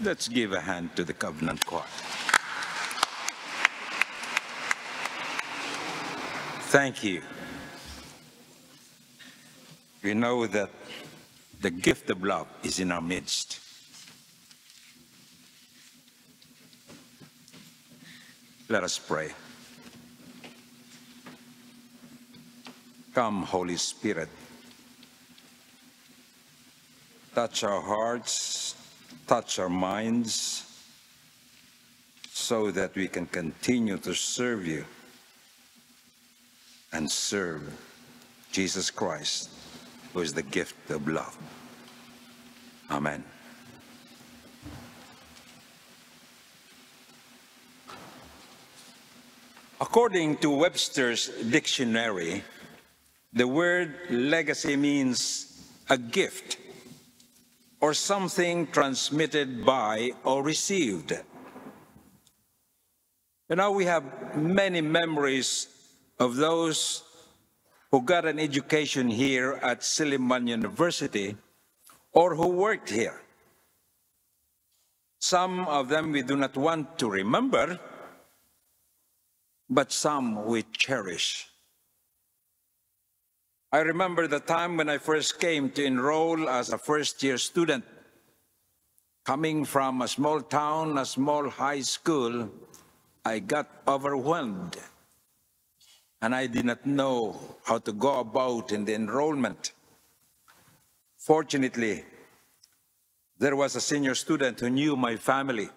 Let's give a hand to the Covenant Choir. Thank you. We know that the gift of love is in our midst. Let us pray. Come, Holy Spirit. Touch our hearts, touch our minds, so that we can continue to serve you and serve Jesus Christ, who is the gift of love. Amen. According to Webster's dictionary, the word legacy means a gift or something transmitted by or received. You know, we have many memories of those who got an education here at Silliman University or who worked here. Some of them we do not want to remember, but some we cherish. I remember the time when I first came to enroll as a first year student. Coming from a small town, a small high school, I got overwhelmed and I did not know how to go about in the enrollment. Fortunately, there was a senior student who knew my family.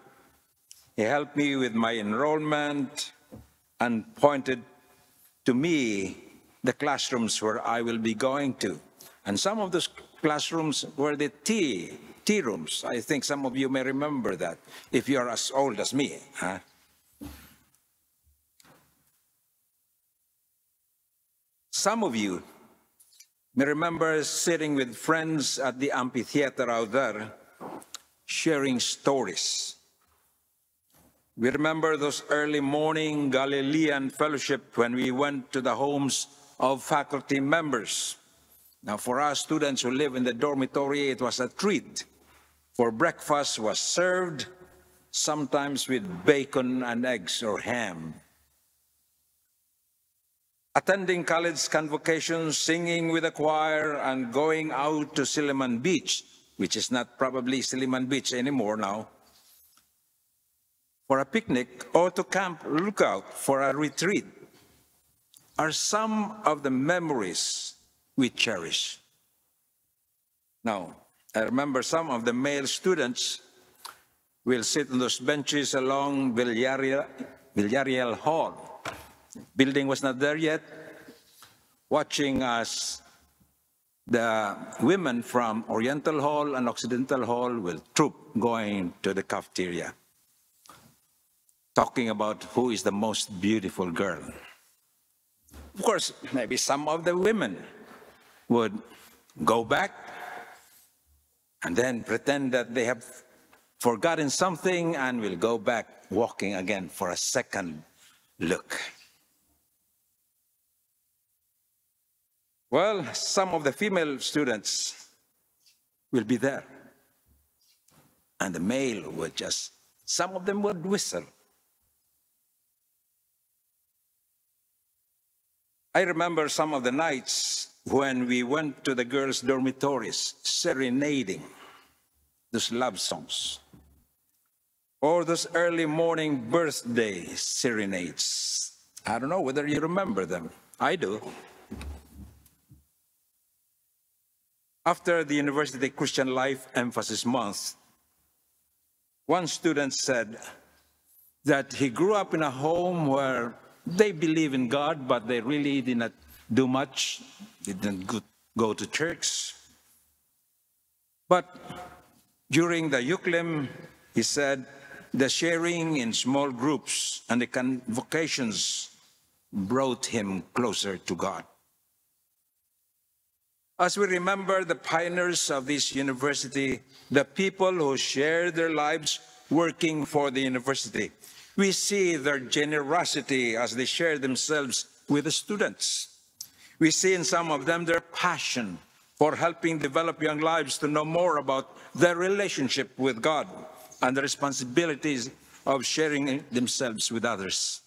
He helped me with my enrollment and pointed to me the classrooms where I will be going to. And some of those classrooms were the tea, tea rooms. I think some of you may remember that, if you're as old as me. Huh? Some of you may remember sitting with friends at the amphitheater out there, sharing stories. We remember those early morning Galilean fellowship when we went to the homes of faculty members. Now, for us students who live in the dormitory, it was a treat. For breakfast was served, sometimes with bacon and eggs or ham. Attending college convocations, singing with a choir, and going out to Silliman Beach, which is not probably Silliman Beach anymore now, for a picnic or to Camp Lookout for a retreat are some of the memories we cherish. Now, I remember some of the male students will sit on those benches along Villarreal, Villarreal Hall. Building was not there yet, watching us, the women from Oriental Hall and Occidental Hall will troop going to the cafeteria, talking about who is the most beautiful girl. Of course, maybe some of the women would go back and then pretend that they have forgotten something and will go back walking again for a second look. Well, some of the female students will be there. And the male would just, some of them would whistle. I remember some of the nights when we went to the girls' dormitories serenading those love songs or those early morning birthday serenades. I don't know whether you remember them. I do. After the University Christian Life Emphasis Month, one student said that he grew up in a home where they believe in God, but they really did not do much. They didn't go to church. But during the UCLEM, he said, the sharing in small groups and the convocations brought him closer to God. As we remember the pioneers of this university, the people who shared their lives working for the university, we see their generosity as they share themselves with the students. We see in some of them their passion for helping develop young lives to know more about their relationship with God and the responsibilities of sharing themselves with others.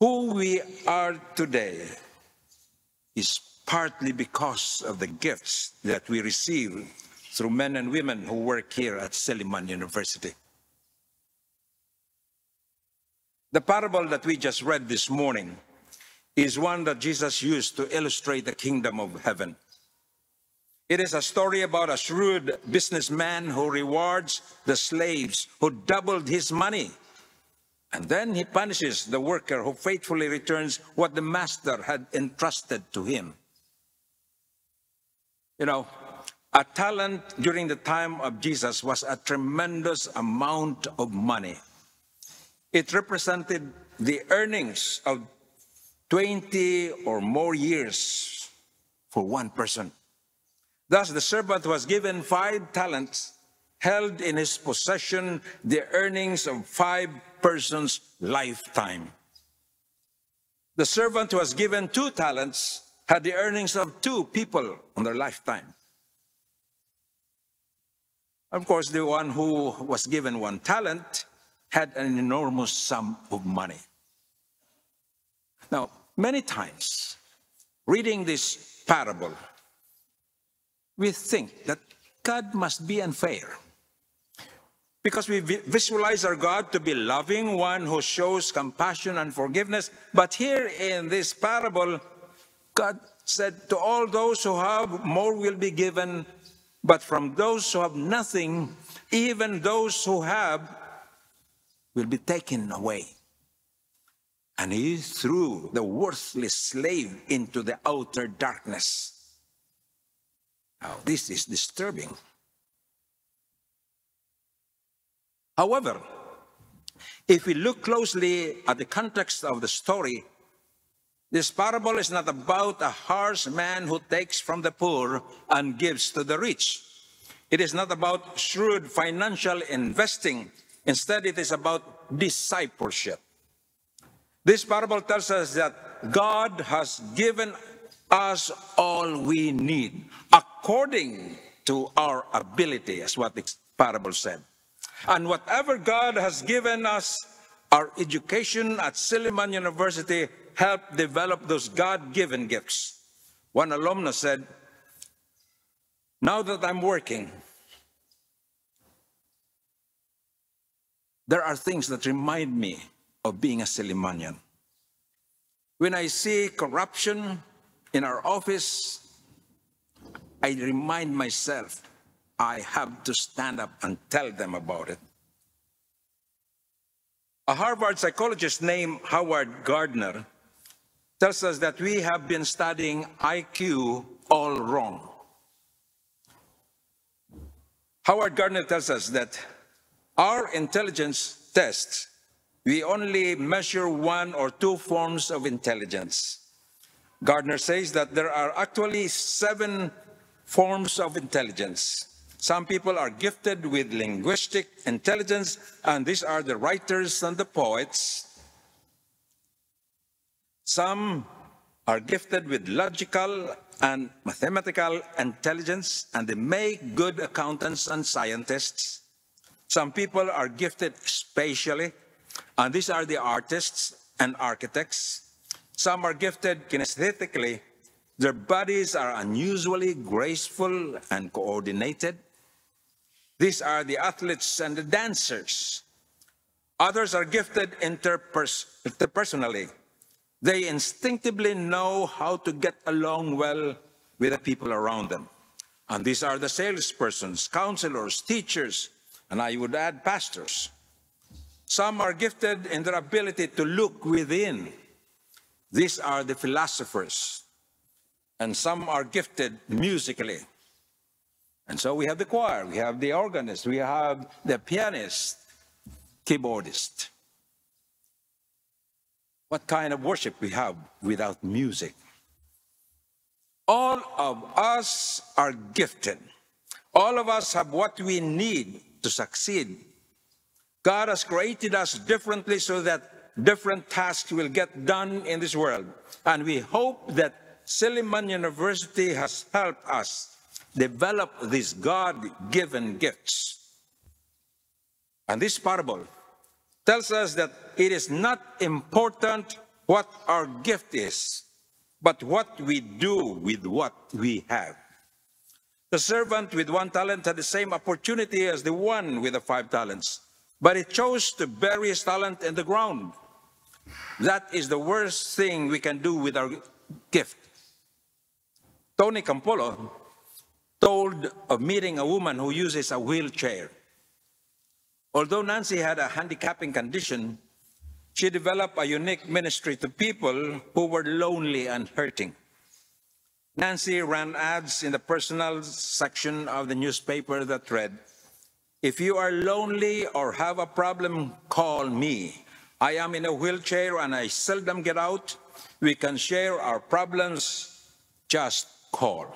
Who we are today is partly because of the gifts that we receive through men and women who work here at Silliman University. The parable that we just read this morning is one that Jesus used to illustrate the kingdom of heaven. It is a story about a shrewd businessman who rewards the slaves who doubled his money. And then he punishes the worker who faithfully returns what the master had entrusted to him. You know, a talent during the time of Jesus was a tremendous amount of money. It represented the earnings of 20 or more years for one person. Thus, the servant was given five talents, held in his possession the earnings of five persons' lifetime. The servant was given two talents had the earnings of two people on their lifetime. Of course, the one who was given one talent had an enormous sum of money. Now, many times, reading this parable, we think that God must be unfair. Because we visualize our God to be loving, one who shows compassion and forgiveness. But here in this parable, God said, To all those who have, more will be given, but from those who have nothing, even those who have will be taken away. And he threw the worthless slave into the outer darkness. Now, this is disturbing. However, if we look closely at the context of the story, this parable is not about a harsh man who takes from the poor and gives to the rich. It is not about shrewd financial investing. Instead, it is about discipleship. This parable tells us that God has given us all we need according to our ability, as what the parable said. And whatever God has given us, our education at Silliman University helped develop those God given gifts. One alumna said, Now that I'm working, there are things that remind me of being a Sillimanian. When I see corruption in our office, I remind myself I have to stand up and tell them about it. A Harvard psychologist named Howard Gardner tells us that we have been studying IQ all wrong. Howard Gardner tells us that our intelligence tests, we only measure one or two forms of intelligence. Gardner says that there are actually seven forms of intelligence. Some people are gifted with linguistic intelligence, and these are the writers and the poets. Some are gifted with logical and mathematical intelligence, and they make good accountants and scientists. Some people are gifted spatially, and these are the artists and architects. Some are gifted kinesthetically. Their bodies are unusually graceful and coordinated. These are the athletes and the dancers. Others are gifted interpersonally. They instinctively know how to get along well with the people around them. And these are the salespersons, counselors, teachers, and I would add pastors. Some are gifted in their ability to look within. These are the philosophers. And some are gifted musically. And so we have the choir, we have the organist, we have the pianist, keyboardist. What kind of worship we have without music? All of us are gifted. All of us have what we need to succeed. God has created us differently so that different tasks will get done in this world. And we hope that Silliman University has helped us develop these God-given gifts. And this parable tells us that it is not important what our gift is, but what we do with what we have. The servant with one talent had the same opportunity as the one with the five talents, but he chose to bury his talent in the ground. That is the worst thing we can do with our gift. Tony Campolo told of meeting a woman who uses a wheelchair. Although Nancy had a handicapping condition, she developed a unique ministry to people who were lonely and hurting. Nancy ran ads in the personal section of the newspaper that read, If you are lonely or have a problem, call me. I am in a wheelchair and I seldom get out. We can share our problems. Just call.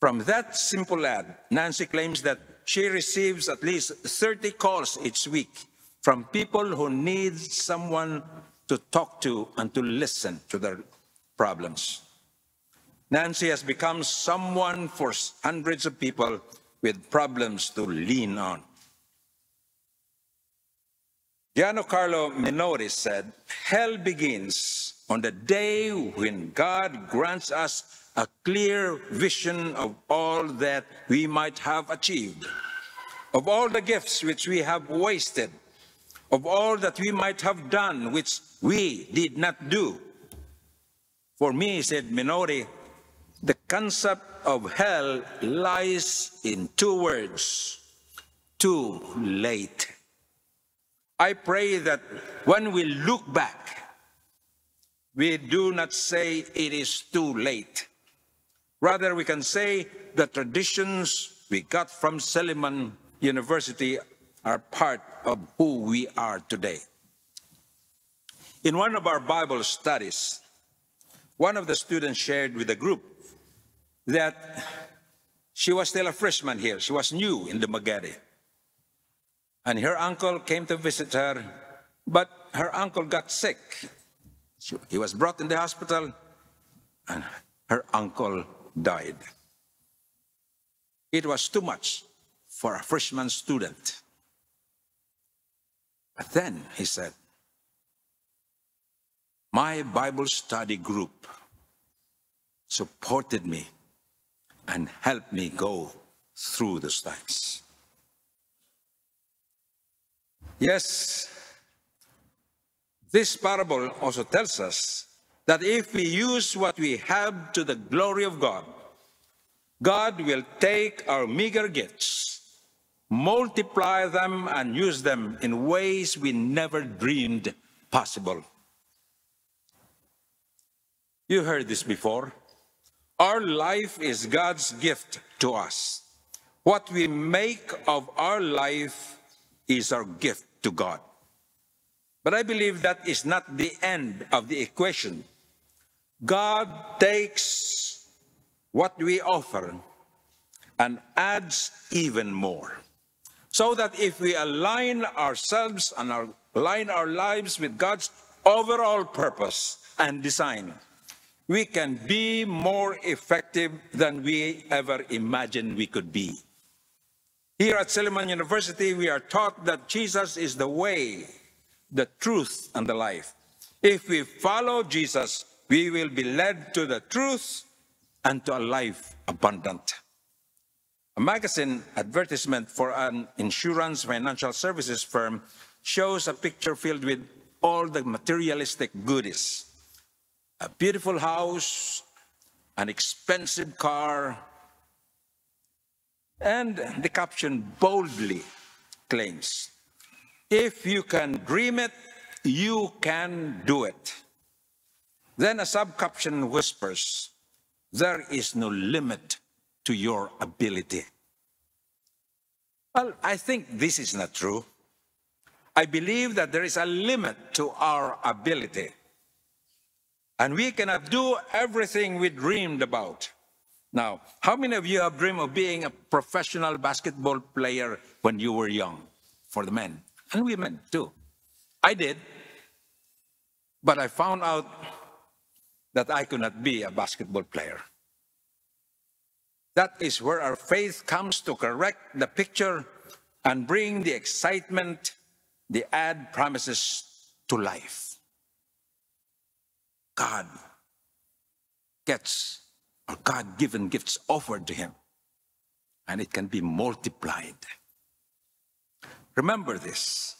From that simple ad, Nancy claims that she receives at least 30 calls each week from people who need someone to talk to and to listen to their problems. Nancy has become someone for hundreds of people with problems to lean on. Giancarlo Menotti said, Hell begins on the day when God grants us a clear vision of all that we might have achieved, of all the gifts which we have wasted, of all that we might have done which we did not do. For me, said Menotti, the concept of hell lies in two words, too late. I pray that when we look back, we do not say it is too late. Rather, we can say the traditions we got from Silliman University are part of who we are today. In one of our Bible studies, one of the students shared with the group that she was still a freshman here. She was new in the Magere. And her uncle came to visit her, but her uncle got sick. He was brought in the hospital, and her uncle died. It was too much for a freshman student. But then he said, my Bible study group supported me and help me go through those times. Yes, this parable also tells us that if we use what we have to the glory of God, God will take our meager gifts, multiply them, and use them in ways we never dreamed possible. You heard this before. Our life is God's gift to us. What we make of our life is our gift to God. But I believe that is not the end of the equation. God takes what we offer and adds even more. So that if we align ourselves and our, align our lives with God's overall purpose and design, we can be more effective than we ever imagined we could be. Here at Silliman University, we are taught that Jesus is the way, the truth, and the life. If we follow Jesus, we will be led to the truth and to a life abundant. A magazine advertisement for an insurance financial services firm shows a picture filled with all the materialistic goodies. A beautiful house, an expensive car, and the caption boldly claims, if you can dream it, you can do it. Then a subcaption whispers, there is no limit to your ability. Well, I think this is not true. I believe that there is a limit to our ability. And we cannot do everything we dreamed about. Now, how many of you have dreamed of being a professional basketball player when you were young? For the men and women too. I did. But I found out that I could not be a basketball player. That is where our faith comes to correct the picture and bring the excitement the ad promises to life. God gets or God given gifts offered to him, and it can be multiplied. Remember this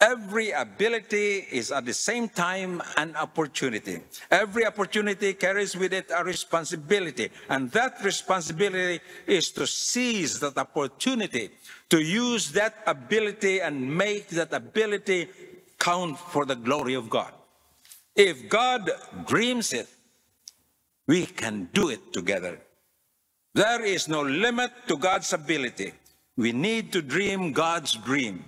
Every ability is at the same time an opportunity. Every opportunity carries with it a responsibility. And that responsibility is to seize that opportunity, to use that ability and make that ability count for the glory of God. If God dreams it, we can do it together. There is no limit to God's ability. We need to dream God's dream.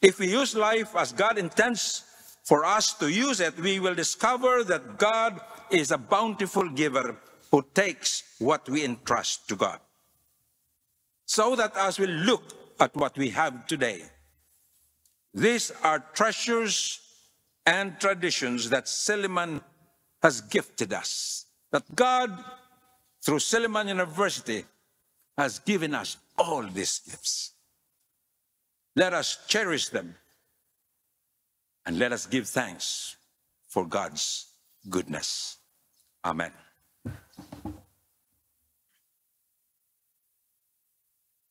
If we use life as God intends for us to use it, we will discover that God is a bountiful giver who takes what we entrust to God. So that as we look at what we have today, these are treasures and traditions that Silliman has gifted us. That God, through Silliman University, has given us all these gifts. Let us cherish them and let us give thanks for God's goodness. Amen.